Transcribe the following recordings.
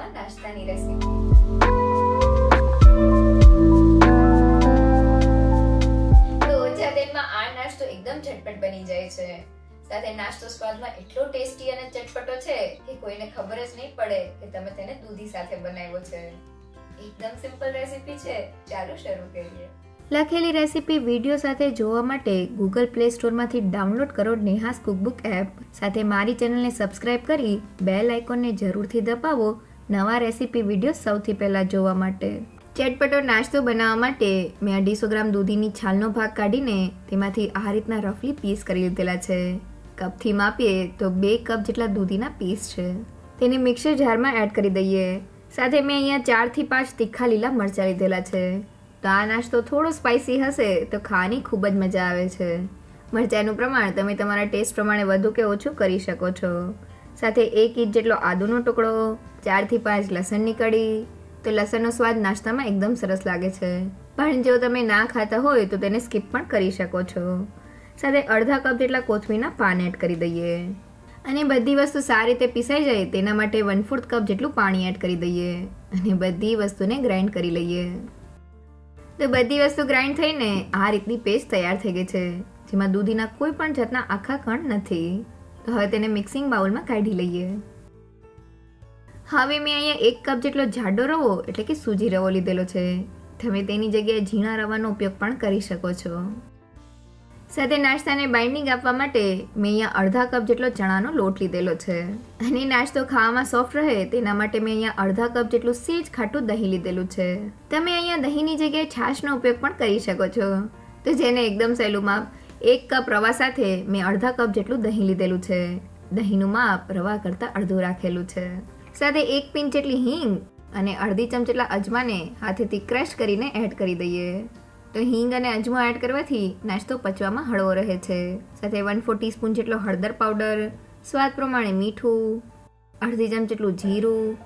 મજામાં નાસ્તાની રેસીપી આ નાસ્તો એકદમ ઝટપટ બની જાય છે. સાથે નાસ્તો સ્વાદમાં એટલો ટેસ્ટી અને ચટપટો છે કે કોઈને ખબર જ નહીં પડે કે તમે તેને દૂધી સાથે બનાવ્યો છે. એકદમ સિમ્પલ રેસીપી છે. ચાલો શરૂ કરીએ. લખેલી રેસીપી વીડિયો સાથે જોવા માટે ગૂગલ પ્લે સ્ટોરમાંથી ડાઉનલોડ કરો નેહાસ કુકબુક એપ સાથે મારી ચેનલને સબસ્ક્રાઇબ કરી બેલ આઇકોનને જરૂરથી દબાવો. નવા રેસીપી વીડિયો સૌથી પહેલાં જોવા માટે. ચટપટો નાસ્તો બનાવવા માટે મેં અઢીસો ગ્રામ દૂધીની છાલનો ભાગ કાઢીને તેમાંથી આ રીતના રફલી પીસ કરી લીધેલા છે. કપથી માપીએ તો બે કપ જેટલા દૂધીના પીસ છે. તેને મિક્સર જારમાં એડ કરી દઈએ. સાથે મેં અહીંયા ચારથી પાંચ તીખા લીલા મરચાં લીધેલા છે. તો આ નાસ્તો થોડો સ્પાઇસી હશે તો ખાવાની ખૂબ જ મજા આવે છે. મરચાંનું પ્રમાણ તમે તમારા ટેસ્ટ પ્રમાણે વધુ કે ઓછું કરી શકો છો. સાથે એક ઇંચ જેટલો આદુનો ટુકડો, ચારથી પાંચ લસણની કડી તો લસણનો સ્વાદ નાસ્તામાં એકદમ સરસ લાગે છે. પણ જો તમે ના ખાતા હોય તો તેને સ્કીપ પણ કરી શકો છો. સાથે અડધા કપ જેટલા કોથમીરના પાન એડ કરી દઈએ. અને બધી વસ્તુ સારી રીતે પીસાઈ જાય તેના માટે વન ફોર્થ કપ જેટલું પાણી એડ કરી દઈએ. અને બધી વસ્તુને ગ્રાઇન્ડ કરી લઈએ. તો બધી વસ્તુ ગ્રાઇન્ડ થઈને આ રીતની પેસ્ટ તૈયાર થઈ ગઈ છે, જેમાં દૂધીના કોઈ પણ જાતના આખા કણ નથી. હવે તેને મિક્સિંગ બાઉલમાં કાઢી લઈએ. હવે મેં અહીંયા એક કપ જેટલો જાડો રવો, એટલે કે સૂજી રવો લીધેલો છે. તમે તેની જગ્યાએ ઝીણા રવાનો ઉપયોગ પણ કરી શકો છો. સાથે નાસ્તાને બાઇન્ડિંગ આપવા માટે મેં અહીંયા અડધા કપ જેટલો ચણાનો લોટ લીધેલો છે. અને નાસ્તો ખાવામાં સોફ્ટ રહે, તેના માટે મેં અહીંયા અડધા કપ જેટલું સેજ ખાટું દહીં લીધેલું છે. તમે અહીંયા દહીંની જગ્યાએ છાશનો ઉપયોગ પણ કરી શકો છો. તો જેને એકદમ સહેલું માપ એક કપ રવા સાથે મેં અડધા કપ જેટલું દહીં લીધેલું છે. દહીંનું માપ રવા કરતાં અડધું રાખેલું છે. સાથે એક પિંચ જેટલી હિંગ અને અડધી ચમચેટલા અજમાને હાથેથી ક્રશ કરીને એડ કરી દઈએ. તો હિંગ અને અજમો એડ કરવાથી નાસ્તો પચવામાં હળવો રહે છે. સાથે વન ફોર ટીસ્પૂન જેટલો હળદર પાવડર સ્વાદ પ્રમાણે મીઠું, અડધી ચમચ જેટલું જીરું,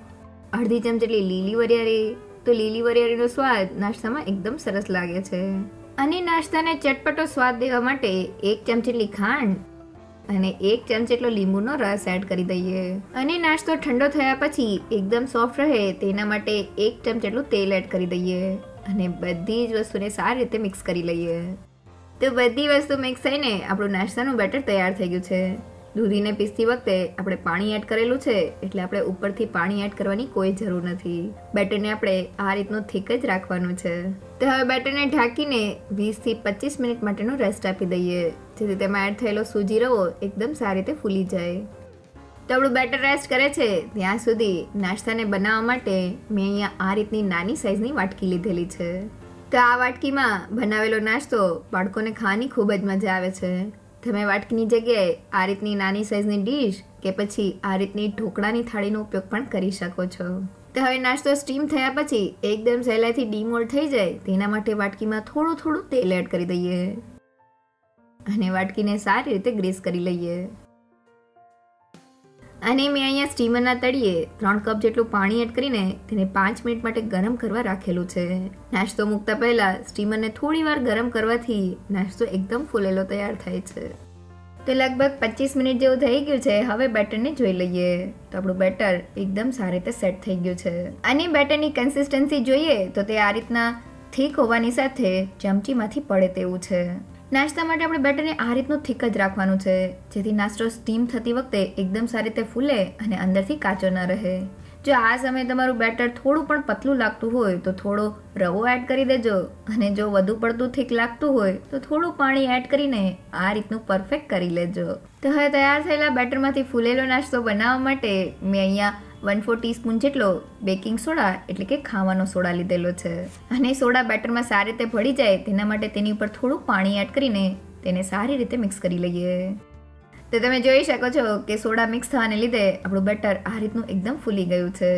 અડધી ચમચ જેટલી લીલી વરિયાળી. તો લીલી વરિયાળીનો સ્વાદ નાસ્તામાં એકદમ સરસ લાગે છે. અને નાસ્તાને ચટપટો સ્વાદ દેવા માટે એક ચમચેટલી ખાંડ અને એક ચમચેટલો લીંબુનો રસ એડ કરી દઈએ. અને નાસ્તો ઠંડો થયા પછી એકદમ સોફ્ટ રહે તેના માટે એક ચમચ જેટલું તેલ એડ કરી દઈએ અને બધી જ વસ્તુને સારી રીતે મિક્સ કરી લઈએ. તો બધી વસ્તુ મિક્સ થઈને આપણું નાસ્તાનું બેટર તૈયાર થઈ ગયું છે. દૂધીને પીસતી વખતે આપણે પાણી એડ કરેલું છે, એટલે આપણે ઉપરથી પાણી એડ કરવાની કોઈ જરૂર નથી. બેટરને આપણે આ રીતનું થીક જ રાખવાનું છે. તો હવે બેટરને ઢાંકીને વીસથી પચીસ મિનિટ માટેનો રેસ્ટ આપી દઈએ. જેથી તેમાં એડ થયેલો સૂજી રવો એકદમ સારી રીતે ફૂલી જાય. તો આપણું બેટર રેસ્ટ કરે છે. ત્યાં સુધી નાસ્તાને બનાવવા માટે મેં અહીંયા આ રીતની નાની સાઇઝની વાટકી લીધેલી છે. તો આ વાટકીમાં બનાવેલો નાસ્તો બાળકોને ખાવાની ખૂબ જ મજા આવે છે. તમે વાટકીની જગ્યાએ આ રીતની નાની સાઇઝની ડીશ કે પછી આ રીતની ઢોકળાની થાળીનો ઉપયોગ પણ કરી શકો છો. તો હવે નાસ્તો સ્ટીમ થયા પછી એકદમ સહેલાઈથી ડીમોલ્ડ થઈ જાય, તેના માટે વાટકીમાં થોડું થોડું તેલ એડ કરી દઈએ. અને વાટકીને સારી રીતે ગ્રીસ કરી લઈએ. અને મેં અહીંયા સ્ટીમરના તળિયે ત્રણ કપ જેટલું પાણી એડ કરીને તેને પાંચ મિનિટ માટે ગરમ કરવા રાખેલું છે. નાસ્તો મૂકતા પહેલા સ્ટીમરને થોડી વાર ગરમ કરવાથી નાસ્તો એકદમ ફૂલેલો તૈયાર થાય છે. તો લગભગ પચીસ મિનિટ જેવું થઈ ગયું છે. હવે બેટરને જોઈ લઈએ. તો આપણું બેટર એકદમ સારી રીતે સેટ થઈ ગયું છે. અને બેટરની કન્સિસ્ટન્સી જોઈએ તો તે આ રીતના થીક હોવાની સાથે ચમચીમાંથી પડે તેવું છે. નાસ્તા માટે આપણે બેટરને આ રીતનું થીક જ રાખવાનું છે, જેથી નાસ્તો સ્ટીમ થતી વખતે એકદમ સારી રીતે ફૂલે અને અંદરથી કાચો ન રહે. જો આ સમયે તમારું બેટર થોડું પણ પતલું લાગતું હોય, તો થોડો રવો એડ કરી દેજો અને જો વધુ પડતું થીક લાગતું હોય, તો થોડું પાણી એડ કરીને આ રીતનું પરફેક્ટ કરી લેજો. તો હવે તૈયાર થયેલા બેટરમાંથી ફૂલેલો નાસ્તો બનાવવા માટે મેં અહીંયા વન ફોર ટીસ્પૂન જેટલો બેકિંગ સોડા એટલે કે ખાવાનો સોડા લીધેલો છે. અને સોડા બેટરમાં સારી રીતે ભળી જાય, તેના માટે તેની ઉપર થોડું પાણી એડ કરીને તેને સારી રીતે મિક્સ કરી લઈએ. તો તમે જોઈ શકો છો કે સોડા મિક્સ થવાને લીધે આપણું બેટર આ રીતનું એકદમ ફૂલી ગયું છે.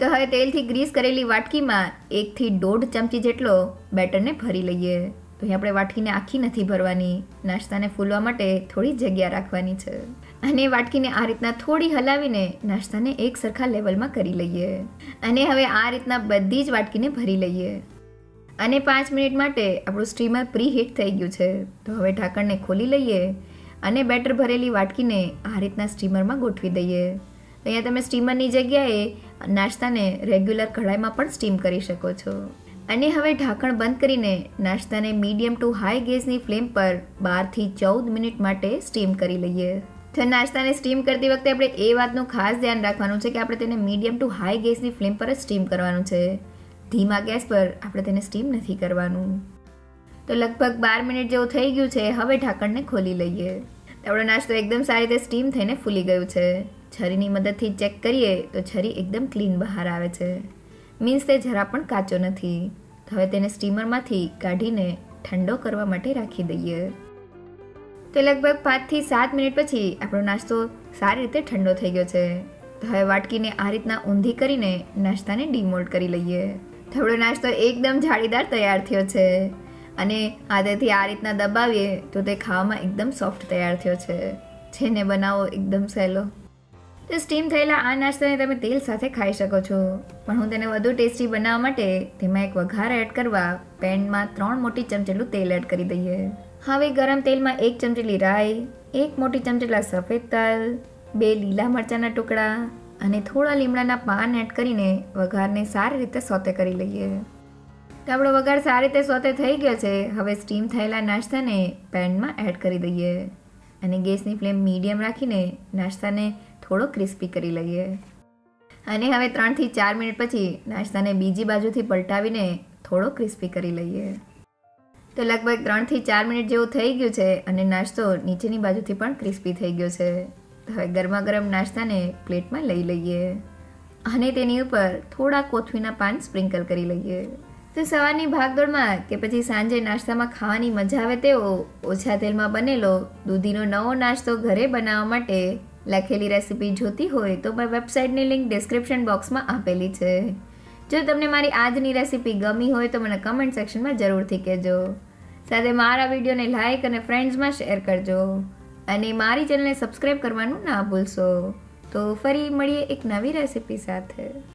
તો હવે તેલથી ગ્રીસ કરેલી વાટકીમાં એકથી દોઢ ચમચી જેટલો બેટરને ભરી લઈએ. તો અહીં આપણે વાટકીને આખી નથી ભરવાની. નાસ્તાને ફૂલવા માટે થોડી જગ્યા રાખવાની છે. અને વાટકીને આ રીતના થોડી હલાવીને નાસ્તાને એક સરખા લેવલમાં કરી લઈએ. અને હવે આ રીતના બધી જ વાટકીને ભરી લઈએ. અને પાંચ મિનિટ માટે આપણું સ્ટીમર પ્રી હીટ થઈ ગયું છે. તો હવે ઢાંકણને ખોલી લઈએ અને બેટર ભરેલી વાટકીને આ રીતના સ્ટીમરમાં ગોઠવી દઈએ. અહીંયા તમે સ્ટીમરની જગ્યાએ નાસ્તાને રેગ્યુલર કઢાઈમાં પણ સ્ટીમ કરી શકો છો. અને હવે ઢાંકણ બંધ કરીને નાસ્તાને મીડિયમ ટુ હાઈ ગેસની ફ્લેમ પર બારથી ચૌદ મિનિટ માટે સ્ટીમ કરી લઈએ. તો નાસ્તાને સ્ટીમ કરતી વખતે આપણે એ વાતનું ખાસ ધ્યાન રાખવાનું છે કે આપણે તેને મીડિયમ ટુ હાઈ ગેસની ફ્લેમ પર જ સ્ટીમ કરવાનું છે. ધીમા ગેસ પર આપણે તેને સ્ટીમ નથી કરવાનું. તો લગભગ બાર મિનિટ જેવું થઈ ગયું છે, હવે ઢાંકણને ખોલી લઈએ. આપણો નાસ્તો એકદમ સારી રીતે સ્ટીમ થઈને ફૂલી ગયું છે. છરીની મદદથી ચેક કરીએ તો છરી એકદમ ક્લીન બહાર આવે છે. મીન્સ તે જરા પણ કાચો નથી. હવે તેને સ્ટીમરમાંથી કાઢીને ઠંડો કરવા માટે રાખી દઈએ. તો લગભગ પાંચથી સાત મિનિટ પછી આપણો નાસ્તો સારી રીતે ઠંડો થઈ ગયો છે. તો હવે વાટકીને આ રીતના ઊંધી કરીને નાસ્તાને ડીમોલ્ડ કરી લઈએ. તો નાસ્તો એકદમ જાળીદાર તૈયાર થયો છે. અને આદેથી આ રીતના દબાવીએ તો તે ખાવામાં એકદમ સોફ્ટ તૈયાર થયો છે. જેને બનાવો એકદમ સહેલો. તો સ્ટીમ થયેલા આ નાસ્તાને તમે તેલ સાથે ખાઈ શકો છો. પણ હું તેને વધુ ટેસ્ટી બનાવવા માટે તેમાં એક વઘાર એડ કરવા પેનમાં ત્રણ મોટી ચમચેલું તેલ એડ કરી દઈએ. હવે ગરમ તેલમાં એક ચમચેલી રાઈ, એક મોટી ચમચેલા સફેદ તલ બે લીલા મરચાંના ટુકડા અને થોડા લીમડાના પાન એડ કરીને વઘારને સારી રીતે સોતે કરી લઈએ. તો આપણો વઘાર સારી રીતે સોતે થઈ ગયો છે. હવે સ્ટીમ થયેલા નાસ્તાને પેનમાં એડ કરી દઈએ. અને ગેસની ફ્લેમ મીડિયમ રાખીને નાસ્તાને થોડો ક્રિસ્પી કરી લઈએ. અને હવે ત્રણથી ચાર મિનિટ પછી નાસ્તાને બીજી બાજુથી પલટાવીને થોડો ક્રિસ્પી કરી લઈએ. તો લગભગ ત્રણથી ચાર મિનિટ જેવું થઈ ગયું છે અને નાસ્તો નીચેની બાજુથી પણ ક્રિસ્પી થઈ ગયો છે. હવે ગરમા ગરમ નાસ્તાને પ્લેટમાં લઈ લઈએ અને તેની ઉપર થોડા કોથમીના પાન સ્પ્રિંકલ કરી લઈએ. તો સવારની ભાગદોડમાં કે પછી સાંજે નાસ્તામાં ખાવાની મજા આવે તેવો ઓછા તેલમાં બનેલો દૂધીનો નવો નાસ્તો ઘરે બનાવવા માટે લખેલી રેસીપી જોતી હોય તો મેં વેબસાઇટની લિંક ડિસ્ક્રિપ્શન બોક્સમાં આપેલી છે. જો તમને મારી આજની રેસીપી ગમી હોય તો મને કમેન્ટ સેક્શનમાં જરૂરથી કહેજો. સાથે મારા વિડીયોને લાઇક અને ફ્રેન્ડ્સમાં શેર કરજો. અને મારી ચેનલને સબસ્ક્રાઈબ કરવાનું ના ભૂલશો. તો ફરી મળીએ એક નવી રેસીપી સાથે.